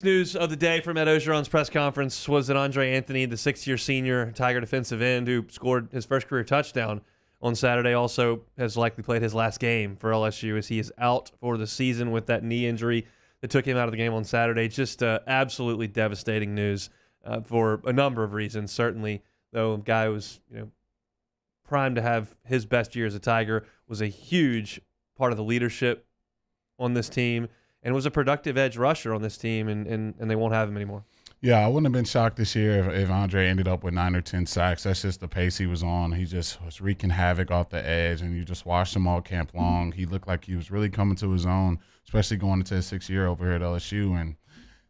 News of the day from Ed Orgeron's press conference was that Andre Anthony, the six-year senior Tiger defensive end who scored his first career touchdown on Saturday, also has likely played his last game for LSU as he is out for the season with that knee injury that took him out of the game on Saturday. Just uh, absolutely devastating news uh, for a number of reasons. Certainly, though, guy was you know primed to have his best year as a Tiger was a huge part of the leadership on this team and was a productive edge rusher on this team, and, and, and they won't have him anymore. Yeah, I wouldn't have been shocked this year if, if Andre ended up with nine or 10 sacks. That's just the pace he was on. He just was wreaking havoc off the edge, and you just watched him all camp long. He looked like he was really coming to his own, especially going into his sixth year over here at LSU. And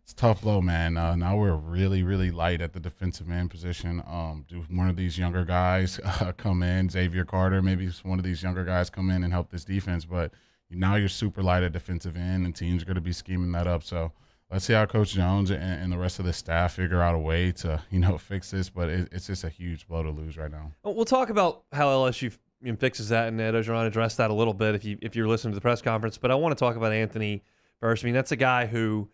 it's tough blow, man. Uh, now we're really, really light at the defensive end position. Um, do one of these younger guys uh, come in, Xavier Carter, maybe one of these younger guys come in and help this defense, but – now you're super light at defensive end, and teams are going to be scheming that up. So let's see how Coach Jones and, and, the rest of the staff figure out a way to you know fix this. But it, it's just a huge blow to lose right now. We'll talk about how LSU fixes that, and Ed Orgeron addressed that a little bit if you if you're listening to the press conference. But I want to talk about Anthony first. I mean, that's a guy who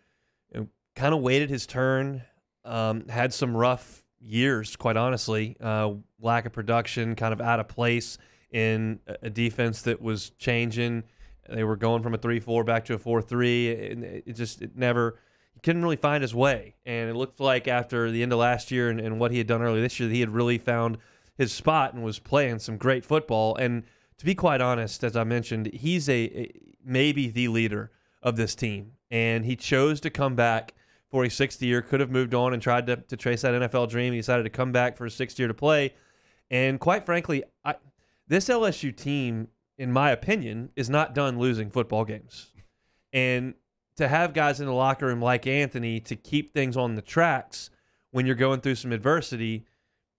you know, kind of waited his turn, um, had some rough years, quite honestly. Uh, lack of production, kind of out of place in a defense that was changing they were going from a 3 4 back to a 4 3. And it just it never, he couldn't really find his way. And it looked like after the end of last year and, and what he had done earlier this year, he had really found his spot and was playing some great football. And to be quite honest, as I mentioned, he's a, a maybe the leader of this team. And he chose to come back for a sixth year, could have moved on and tried to, to trace that NFL dream. He decided to come back for a sixth year to play. And quite frankly, I, this LSU team in my opinion, is not done losing football games. And to have guys in the locker room like Anthony to keep things on the tracks when you're going through some adversity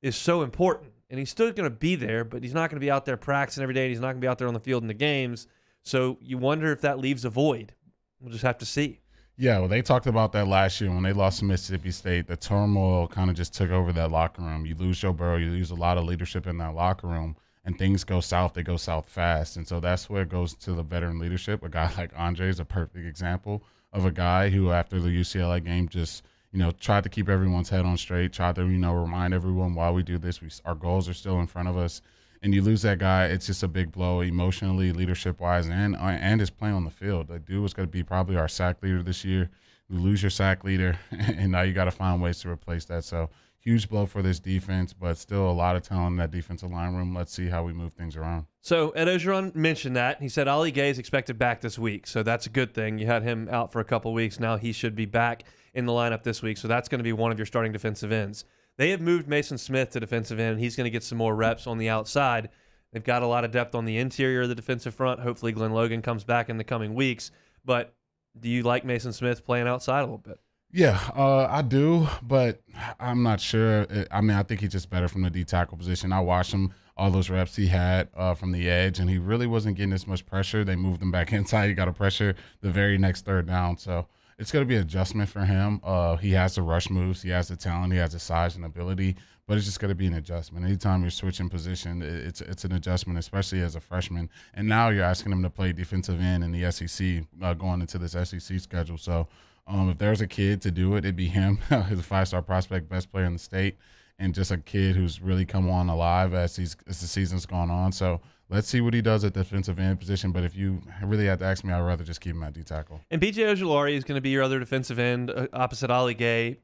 is so important. And he's still going to be there, but he's not going to be out there practicing every day. And he's not going to be out there on the field in the games. So you wonder if that leaves a void. We'll just have to see. Yeah, well, they talked about that last year when they lost to Mississippi State. The turmoil kind of just took over that locker room. You lose Joe Burrow, you lose a lot of leadership in that locker room and things go south, they go south fast. And so that's where it goes to the veteran leadership. A guy like Andre is a perfect example of a guy who, after the UCLA game, just you know tried to keep everyone's head on straight, tried to you know remind everyone while we do this, we our goals are still in front of us. And you lose that guy, it's just a big blow emotionally, leadership wise, and uh, and his play on the field. The dude was going to be probably our sack leader this year. You lose your sack leader, and now you got to find ways to replace that. So huge blow for this defense, but still a lot of talent in that defensive line room. Let's see how we move things around. So Ed Orgeron mentioned that. He said Ali Gaye is expected back this week. So that's a good thing. You had him out for a couple weeks. Now he should be back in the lineup this week. So that's going to be one of your starting defensive ends. They have moved Mason Smith to defensive end, and he's going to get some more reps on the outside. They've got a lot of depth on the interior of the defensive front. Hopefully, Glenn Logan comes back in the coming weeks. But do you like Mason Smith playing outside a little bit? Yeah, uh, I do, but I'm not sure. I mean, I think he's just better from the D tackle position. I watched him all those reps he had uh, from the edge, and he really wasn't getting as much pressure. They moved him back inside. He got a pressure the very next third down. So it's going to be an adjustment for him. Uh, he has the rush moves, he has the talent, he has the size and ability, but it's just going to be an adjustment. Anytime you're switching position, it's it's an adjustment, especially as a freshman. And now you're asking him to play defensive end in the SEC uh, going into this SEC schedule. So um, if there's a kid to do it, it'd be him. He's a five star prospect, best player in the state, and just a kid who's really come on alive as he's as the season's gone on. So let's see what he does at defensive end position. But if you really had to ask me, I'd rather just keep him at D tackle. And BJ Ojulari is going to be your other defensive end uh, opposite Ali Gaye.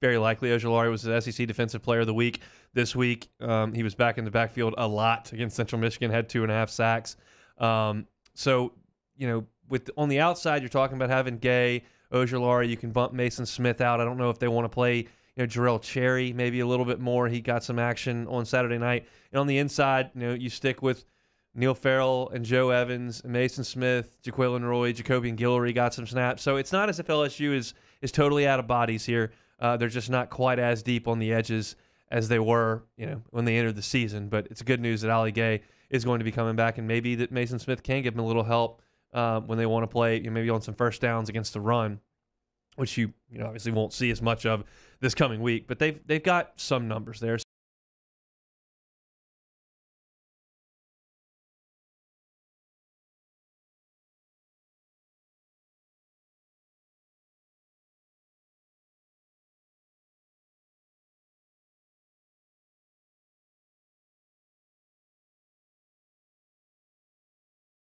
Very likely, Ojulari was the SEC Defensive Player of the Week this week. Um, he was back in the backfield a lot against Central Michigan, had two and a half sacks. Um, so, you know, with on the outside, you're talking about having Gaye, Ojulari. You can bump Mason Smith out. I don't know if they want to play know Jarrell Cherry maybe a little bit more. He got some action on Saturday night. And on the inside, you know, you stick with Neil Farrell and Joe Evans, and Mason Smith, Jaquelin Roy, Jacobian Guillory got some snaps. So it's not as if LSU is is totally out of bodies here. Uh, they're just not quite as deep on the edges as they were, you know, when they entered the season. But it's good news that Ali Gaye is going to be coming back, and maybe that Mason Smith can give him a little help uh, when they want to play, you know, maybe on some first downs against the run, which you you know obviously won't see as much of this coming week. But they've they've got some numbers there.